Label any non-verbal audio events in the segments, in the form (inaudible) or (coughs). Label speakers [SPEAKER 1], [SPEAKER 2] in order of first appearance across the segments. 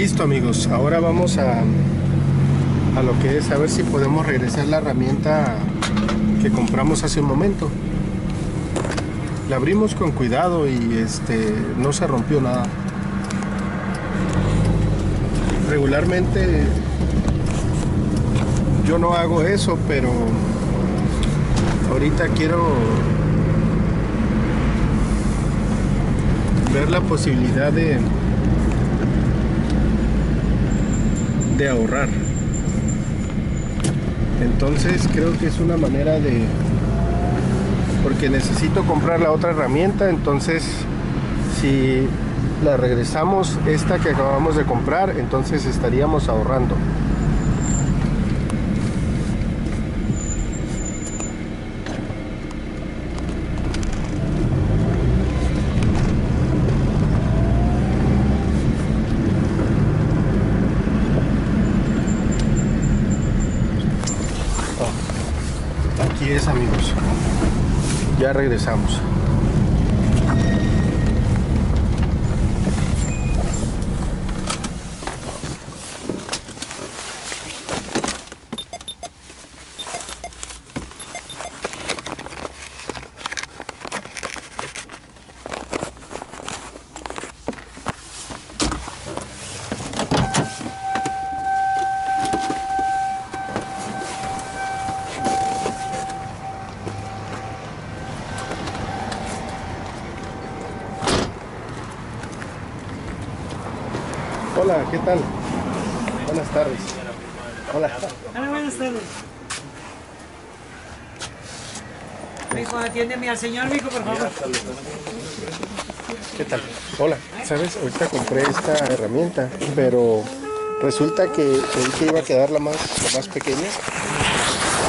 [SPEAKER 1] Listo amigos, ahora vamos a, a lo que es a ver si podemos regresar la herramienta que compramos hace un momento. La abrimos con cuidado y este no se rompió nada. Regularmente yo no hago eso, pero ahorita quiero ver la posibilidad de de ahorrar. Entonces creo que es una manera de porque necesito comprar la otra herramienta entonces si la regresamos esta que acabamos de comprar entonces estaríamos ahorrando Es amigos. Ya regresamos. Hola, ¿qué tal? Buenas tardes. Hola.
[SPEAKER 2] Hola, buenas tardes. Mijo, atiéndeme al señor, mijo, por favor.
[SPEAKER 1] ¿Qué tal? Hola. ¿Sabes? Ahorita compré esta herramienta, pero resulta que creí que iba a quedar la más, la más pequeña,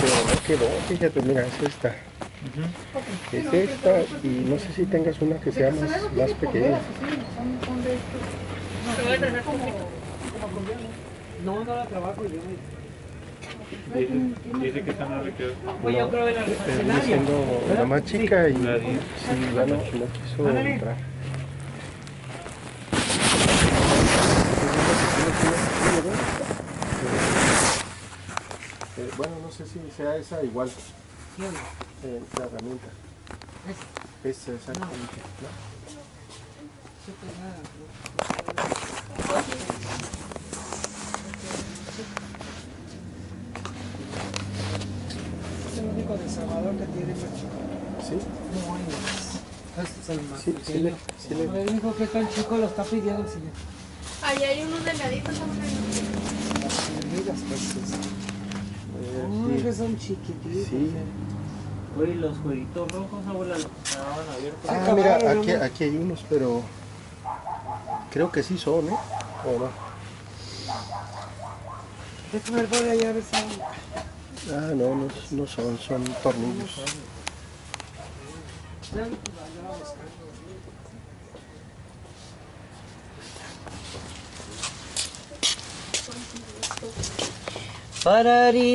[SPEAKER 1] pero no quedó. Fíjate, mira, es esta. Es esta y no sé si tengas una que sea más, más pequeña.
[SPEAKER 2] No, no la trabajo yo.
[SPEAKER 3] Dice, dice que están arreglados.
[SPEAKER 2] Pues yo creo que la
[SPEAKER 1] siendo la más chica y sí, ya no, no quiso entrar. Eh, Bueno, no sé si sea esa igual, eh, la herramienta. Esa, exactamente. ¿no?
[SPEAKER 2] Es el único de Salvador que tiene más chico.
[SPEAKER 1] ¿Sí?
[SPEAKER 2] No hay más. Este es el más
[SPEAKER 1] Sí, sí le,
[SPEAKER 2] pequeño.
[SPEAKER 1] sí le-
[SPEAKER 2] Me dijo que tan chico lo está pidiendo el señor.
[SPEAKER 4] Ahí hay unos delgaditos también.
[SPEAKER 2] Medidas, pues, es-
[SPEAKER 1] eh,
[SPEAKER 2] que son chiquititos.
[SPEAKER 1] Sí.
[SPEAKER 3] Oye, los jueguitos rojos, abuela, los que estaban abiertos.
[SPEAKER 1] Ah, mira, aquí, aquí hay unos, pero creo que sí son, ¿eh? ¿O no?
[SPEAKER 2] Déjame ver por allá a ver si...
[SPEAKER 1] Ah, no, no, no son, son tornillos.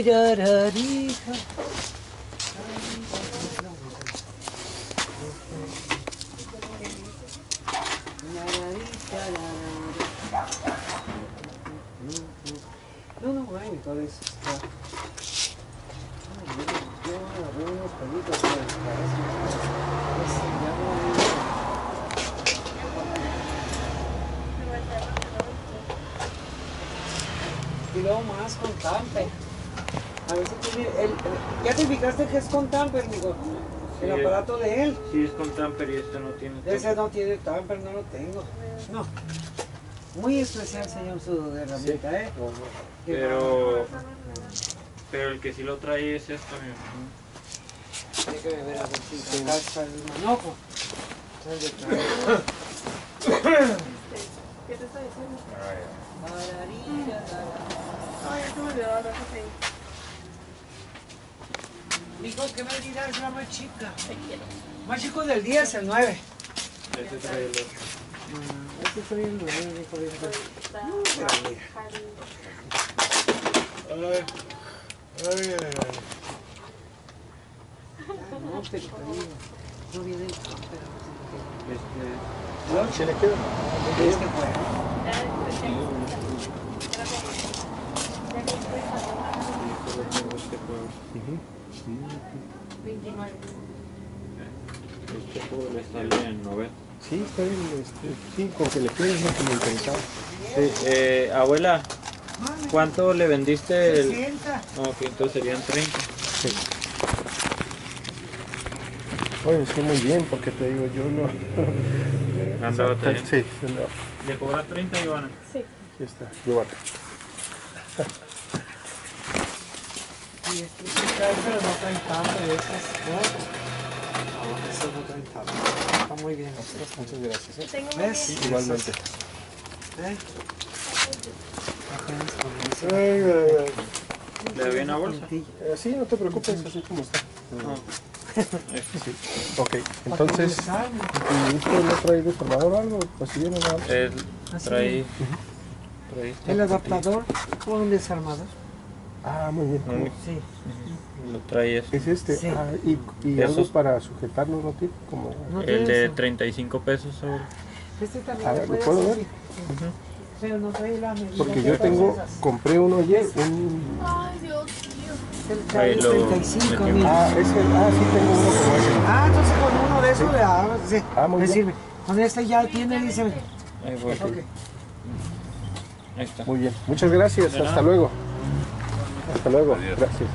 [SPEAKER 2] Pararirararija. No, no, bueno, entonces está. Ay, yo- Yo agarré unos palitos para disparar. Pues, ya no- Luego más con tamper. A ver si tiene. El, ¿Ya te fijaste que es con tamper, digo? El
[SPEAKER 3] Sí.
[SPEAKER 2] aparato de él.
[SPEAKER 3] Sí, es con tamper y este no tiene
[SPEAKER 2] Ese
[SPEAKER 3] tamper.
[SPEAKER 2] no tiene tamper, no lo tengo. No. Muy especial, señor, su herramienta, ¿eh?
[SPEAKER 3] Pero, pero el que sí lo trae es esto, mi amor.
[SPEAKER 2] Déjame ver a ver si está el manojo. (coughs) Está el de atrás.
[SPEAKER 4] ¿Qué te está diciendo? Ay, me olvidó la cosa ahí.
[SPEAKER 2] Dijo que medida es la más chica.
[SPEAKER 4] Te quiero.
[SPEAKER 2] Más chico del 10, el 9.
[SPEAKER 3] Este trae el.
[SPEAKER 2] Este mira.
[SPEAKER 3] Ay, ay, ay, ay.
[SPEAKER 2] No, pero te no viene el tamper.
[SPEAKER 3] Este,
[SPEAKER 1] ¿no? ¿Se le queda?
[SPEAKER 2] Este
[SPEAKER 4] juego. Este juego.
[SPEAKER 3] Le está bien, ¿no?
[SPEAKER 1] Sí, está bien, este, sí, con que le quede más como intentado.
[SPEAKER 3] Sí, eh, abuela, ¿cuánto le vendiste? El...
[SPEAKER 2] 60.
[SPEAKER 3] Ok, entonces serían 30.
[SPEAKER 1] Sí. Oye, sí, muy bien, porque te digo, yo no... (laughs)
[SPEAKER 3] Andaba teniendo.
[SPEAKER 1] Sí, no,
[SPEAKER 3] ¿Le cobras 30, Ivana?
[SPEAKER 4] Sí.
[SPEAKER 1] aquí está, llévate.
[SPEAKER 2] Y es que sí trae, pero no traen tanto. Y esas otras. No, esas no traen tanto. Está muy bien.
[SPEAKER 1] Muchas gracias. ¿eh?
[SPEAKER 4] Tengo
[SPEAKER 2] ¿Ves?
[SPEAKER 4] una
[SPEAKER 1] Igualmente.
[SPEAKER 2] ¿Eh? Eso.
[SPEAKER 1] Ay, ay, ay.
[SPEAKER 3] ¿Le doy una bolsa?
[SPEAKER 1] Eh, sí, no te preocupes, así como está.
[SPEAKER 3] No.
[SPEAKER 1] Sí. Ok, entonces, ¿y usted no trae desarmador o algo? Pues si viene nada
[SPEAKER 2] Así
[SPEAKER 3] trae... trae
[SPEAKER 2] El adaptador con un desarmador.
[SPEAKER 1] Ah, muy bien.
[SPEAKER 3] Mm.
[SPEAKER 2] Sí.
[SPEAKER 3] Lo trae eso.
[SPEAKER 1] Es este.
[SPEAKER 2] Sí.
[SPEAKER 1] Ah, y y algo para sujetarlo, ¿no tiene? Como...
[SPEAKER 2] No
[SPEAKER 3] El de
[SPEAKER 2] eso.
[SPEAKER 3] 35 pesos ahora.
[SPEAKER 2] Este también
[SPEAKER 1] A ver, ¿lo puedo ver?
[SPEAKER 2] servir. Pero no trae la medida.
[SPEAKER 1] Porque yo tengo,
[SPEAKER 2] esas.
[SPEAKER 1] compré uno ayer, un...
[SPEAKER 4] Ay, Dios.
[SPEAKER 2] El
[SPEAKER 3] Ahí lo
[SPEAKER 2] 35
[SPEAKER 3] metió.
[SPEAKER 2] mil.
[SPEAKER 1] Ah, ese, ah, sí tengo uno como ese.
[SPEAKER 2] Ah, entonces con uno de esos le ah, sí,
[SPEAKER 1] Ah, muy
[SPEAKER 2] le
[SPEAKER 1] bien.
[SPEAKER 2] sirve. Con este ya tiene, dice.
[SPEAKER 3] Ahí voy.
[SPEAKER 2] Ok.
[SPEAKER 3] Ahí está.
[SPEAKER 1] Muy bien, muchas gracias,
[SPEAKER 3] De nada.
[SPEAKER 1] hasta luego. Hasta luego, gracias.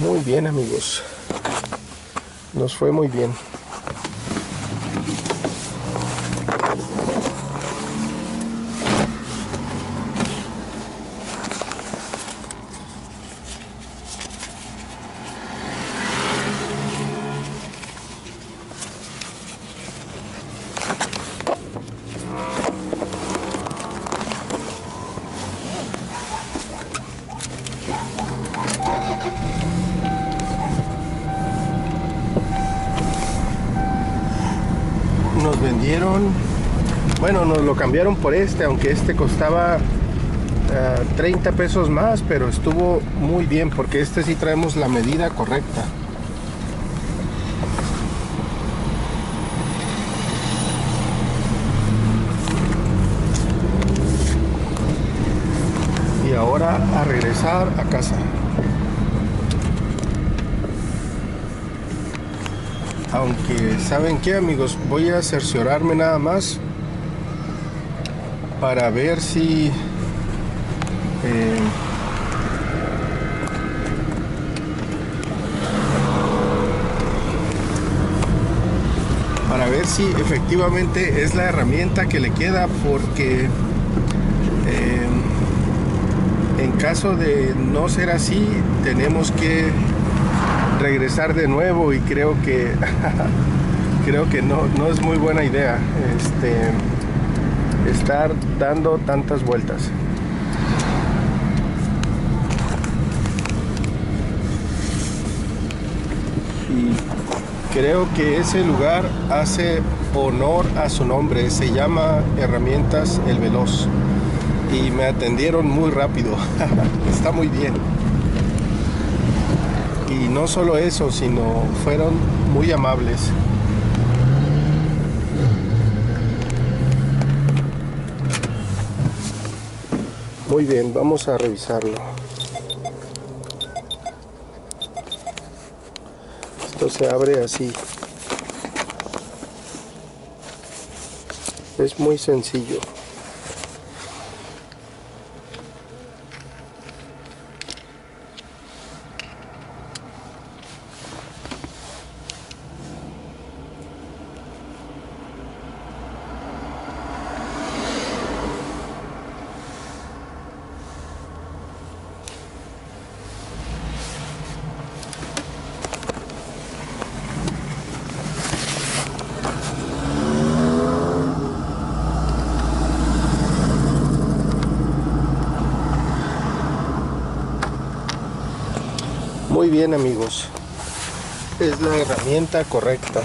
[SPEAKER 1] Muy bien amigos, nos fue muy bien. Nos vendieron, bueno, nos lo cambiaron por este, aunque este costaba ah, 30 pesos más, pero estuvo muy bien porque este sí traemos la medida correcta. Y ahora a regresar a casa. Aunque, ¿saben qué amigos? Voy a cerciorarme nada más para ver si... eh, para ver si efectivamente es la herramienta que le queda porque eh, en caso de no ser así tenemos que regresar de nuevo y creo que (laughs) creo que no, no es muy buena idea este estar dando tantas vueltas. Y creo que ese lugar hace honor a su nombre. Se llama herramientas el veloz. Y me atendieron muy rápido. (laughs) Está muy bien. Y no solo eso, sino fueron muy amables. Muy bien, vamos a revisarlo. Esto se abre así. Es muy sencillo. Bien amigos. Es la herramienta correcta.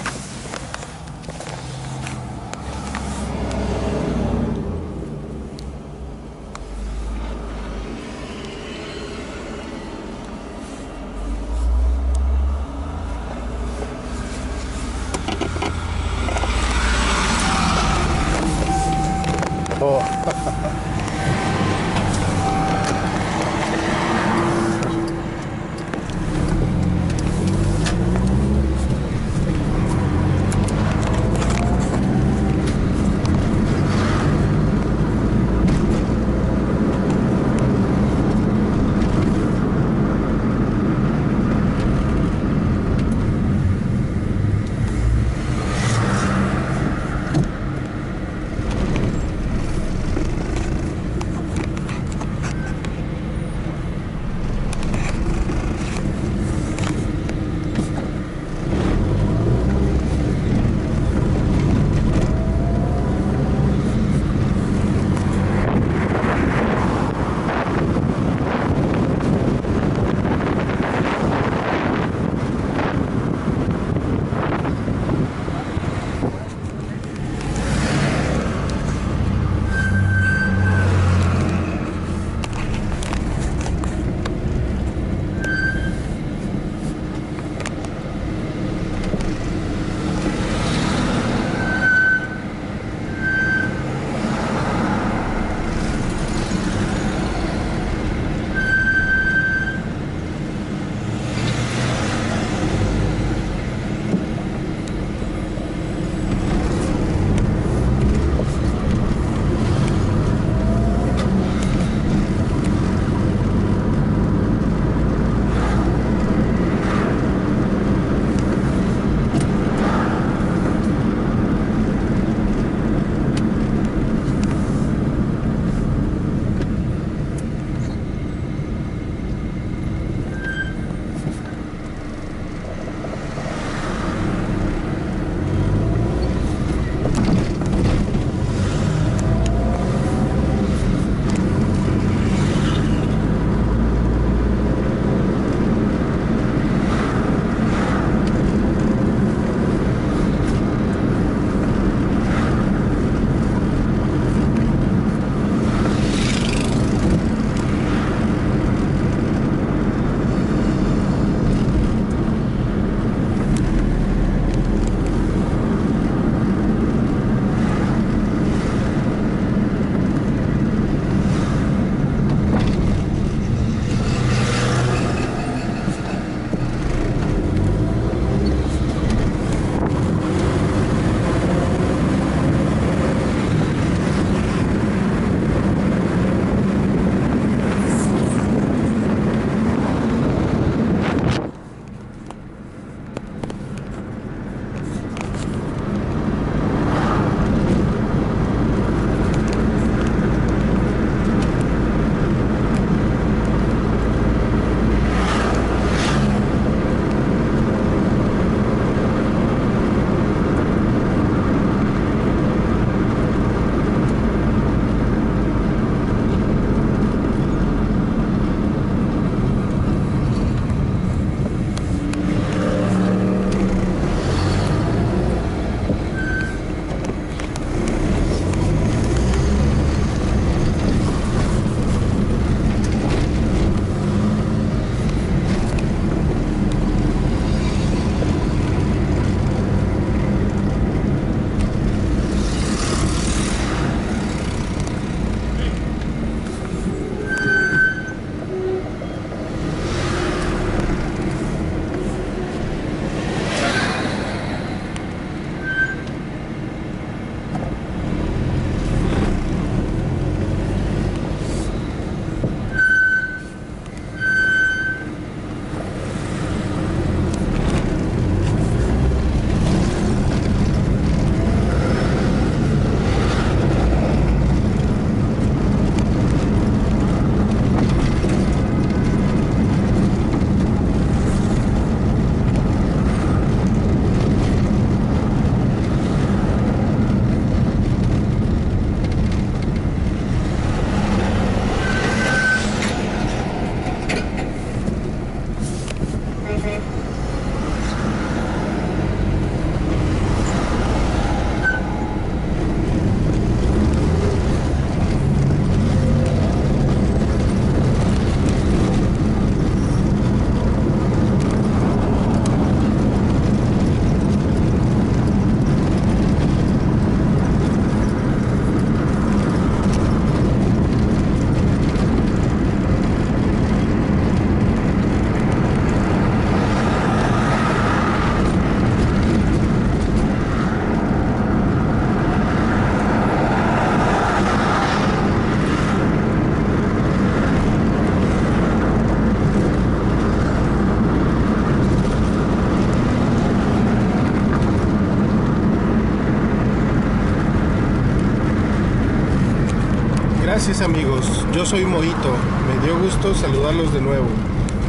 [SPEAKER 1] Gracias amigos, yo soy Moito. Me dio gusto saludarlos de nuevo.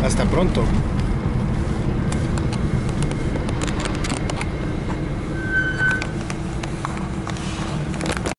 [SPEAKER 1] Hasta pronto.